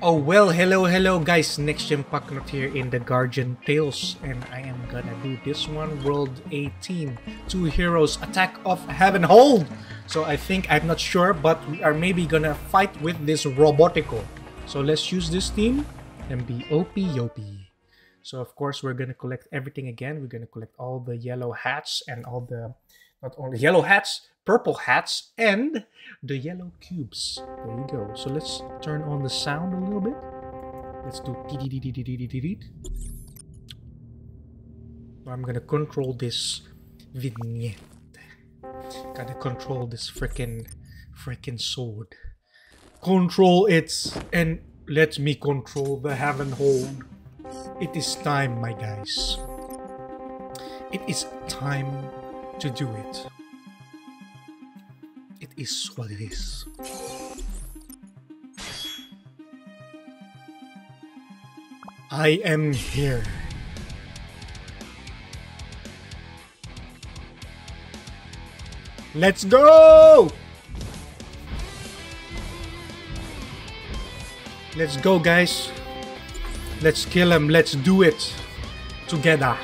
Oh well, hello, hello guys, Next Gen Paknot here in the Guardian Tales and I am gonna do this one, World 18, Two Heroes, Attack of Heavenhold! So I think, I'm not sure, but we are maybe gonna fight with this Robotico. So let's use this team and be OP Yopi. So of course we're gonna collect everything again, we're gonna collect all the yellow hats and all the, not only yellow hats, purple hats, and the yellow cubes. There you go. So let's turn on the sound a little bit. Let's do I'm gonna control this vignette. Gotta control this freaking freaking sword. Control it and let me control the Heavenhold. It is time, my guys. It is time to do it. It is what it is. I am here. Let's go! Let's go, guys. Let's kill him. Let's do it together.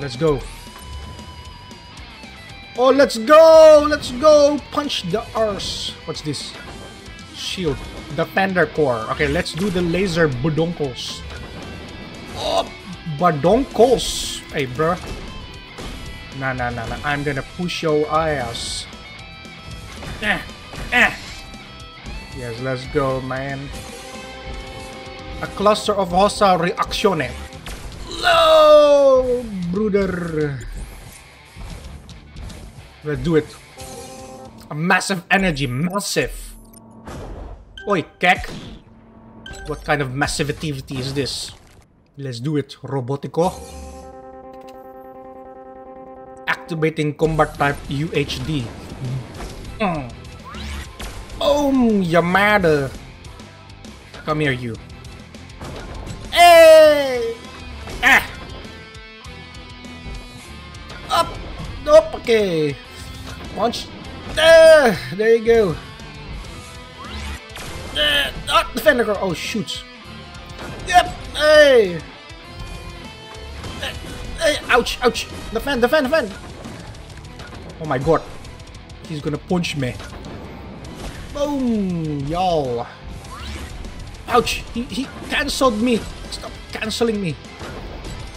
Let's go. Oh, let's go! Let's go! Punch the arse. What's this? Shield. Defender core. Okay, let's do the laser badonkles. Oh, badonkles. Hey, bro. Nah, nah, nah, nah. I'm gonna push your ass. Eh, eh. Yes, let's go, man. A cluster of hostile reactione. Low, brother. Let's do it. A massive energy, massive. Oi, kek. What kind of massivity is this? Let's do it, Robotico. Activating combat type UHD. Mm. Boom, Yamada. Come here, you. Hey! Ah! Up! Nope, okay. Punch. There, there you go. There, oh, defender girl. Oh, shoot. Yep. Hey. Hey, hey. Ouch, ouch. Defend, defend, defend. Oh my god. He's gonna punch me. Boom, y'all. Ouch. He, he cancelled me. Stop canceling me.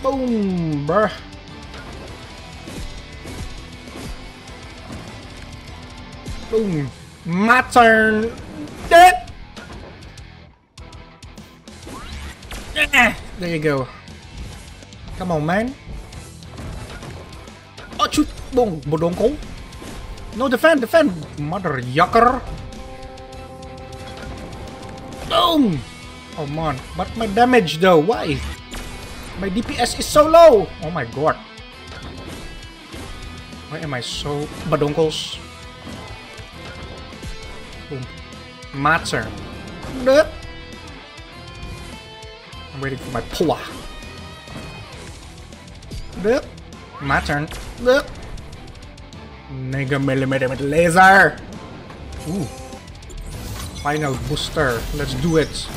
Boom, bruh. Boom. My turn. There you go. Come on, man. Oh, shoot. Boom. Bodonko. No, defend, defend. Mother yucker. Boom. Oh, man. But my damage, though. Why? My DPS is so low. Oh, my God. Why am I so... Badonkles? My turn. I'm waiting for my pulla. My turn. Mega millimeter with laser. Ooh. Final booster. Let's do it.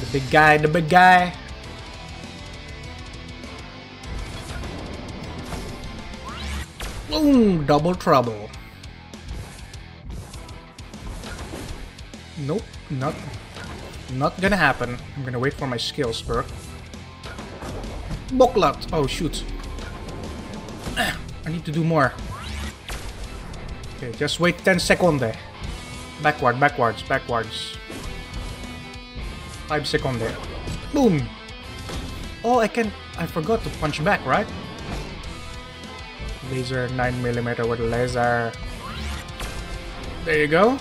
The big guy, the big guy. Boom! Double trouble. Nope, not, not gonna happen. I'm gonna wait for my skills, bro. Boklat! Oh, shoot. I need to do more. Okay, just wait 10 seconds. Backward, backwards, backwards. 5 seconds. Boom! Oh, I can... I forgot to punch back, right? Laser 9mm with laser. There you go.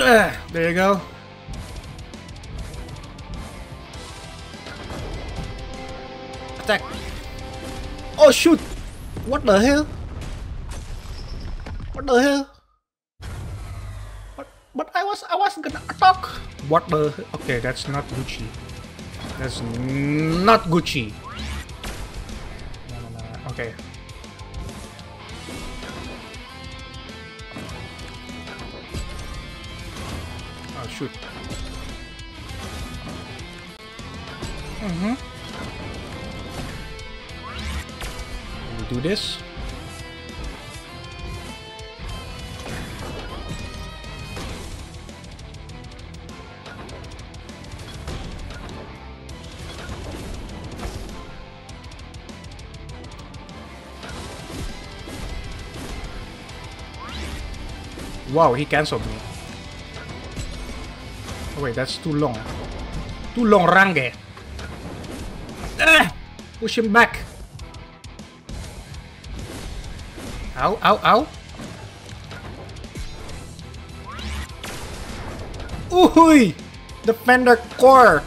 Eh, there you go. Attack. Oh shoot! What the hell? What the hell? But but I was I was gonna attack. What the? Okay, that's not Gucci. That's not Gucci. Okay. Shoot. Mm-hmm. We do this. Wow, he cancelled me. Wait, that's too long. Too long, Range. Push him back. Ow, ow, ow. Uy! Defender core!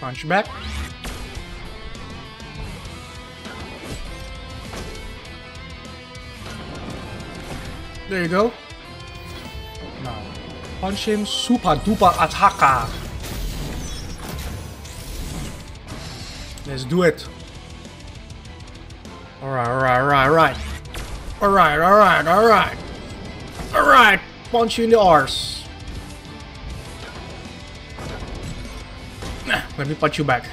Punch back. There you go. Now, punch him super duper attacker. Let's do it. Alright, alright, alright, alright. Alright, alright, alright. Alright, punch you in the arse. Let me punch you back.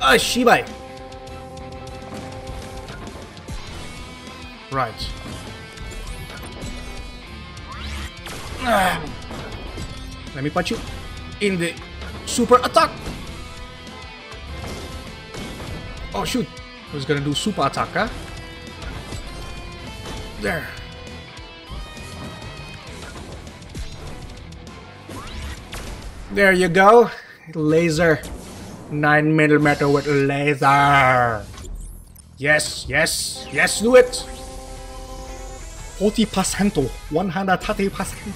Ah, Shibai. Right. Let me punch you in the super attack. Oh shoot. I was gonna do super attack, huh? There. There you go. Laser. 9 millimeter with laser. Yes, yes, yes, do it. 40%, 130%.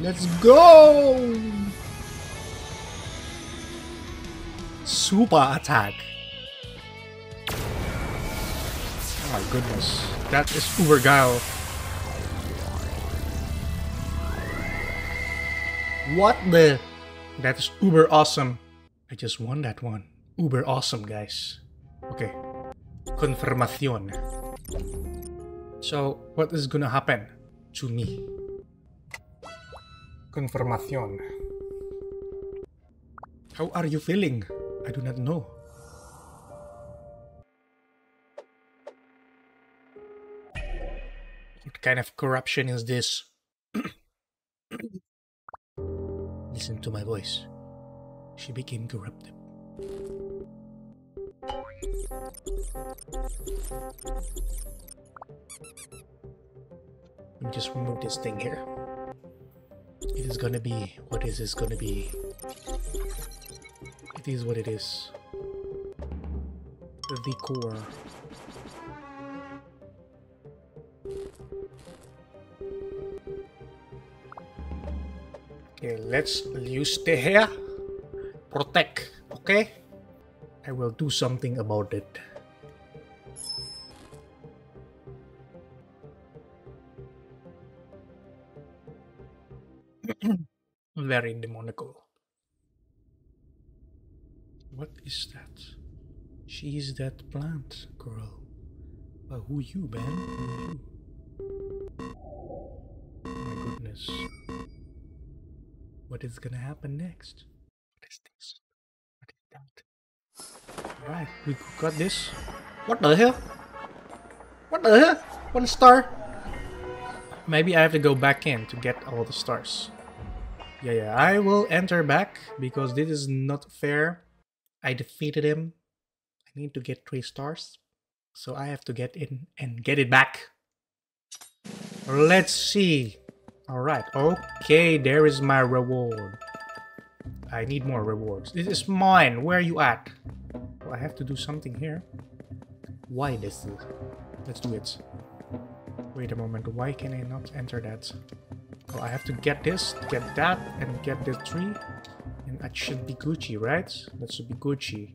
Let's go. Super attack. Oh my goodness. That is uber geil. What the? That is uber awesome. I just won that one. Uber awesome, guys. Okay. Confirmación. So, what is gonna happen to me? Confirmación. How are you feeling? I do not know. What kind of corruption is this? Listen to my voice. She became corrupted. Let me just remove this thing here. It is gonna be what is this gonna be? It is what it is. The core. Okay, let's use the hair. Protect, okay? I will do something about it. Very demonical. What is that? She is that plant girl. But who you, man? Who you? My goodness. What is gonna happen next? What is this? What is that? Alright, we got this. What the hell? What the hell? One star? Maybe I have to go back in to get all the stars. Yeah, yeah, I will enter back because this is not fair. I defeated him. I need to get three stars. So I have to get in and get it back. Let's see. Alright, okay, there is my reward. I need more rewards. This is mine. Where are you at? Oh, I have to do something here. Why this? Let's do it. Wait a moment, why can I not enter that? Oh, I have to get this, get that, and get the tree. And that should be Gucci, right? That should be Gucci.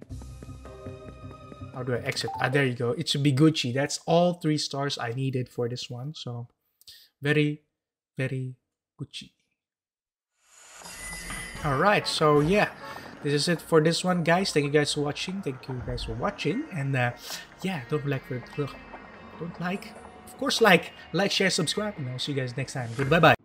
How do I exit? Ah, there you go. It should be Gucci. That's all three stars I needed for this one. So, very, very Gucci. Alright, so yeah. This is it for this one, guys. Thank you guys for watching. Thank you guys for watching. And uh, yeah, don't like for don't like. Of course, like, like, share, subscribe, and I'll see you guys next time. Goodbye, bye.